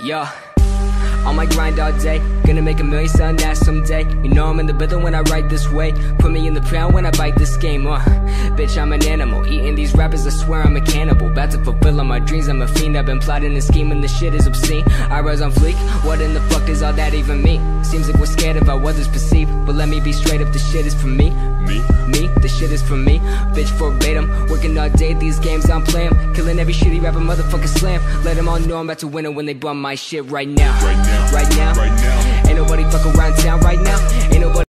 Yo, on my grind all day, gonna make a million selling that someday. You know I'm in the building when I write this way. Put me in the pound when I bite this game. Uh, bitch, I'm an animal. Eating these rappers, I swear I'm a cannibal. About to fulfill all my dreams, I'm a fiend. I've been plotting a scheme and scheming, this shit is obscene. I rise on fleek, what in the fuck does all that even mean? Seems like we're scared of how others perceive. But let me be straight up, the shit is for me. Me? Me, the shit is for me. Bitch, verbatim. Working all day, these games I'm playing. Killing every shitty rapper, motherfucker slam. Let them all know I'm about to win it when they bum my shit right now. Right now. Right now. Right now.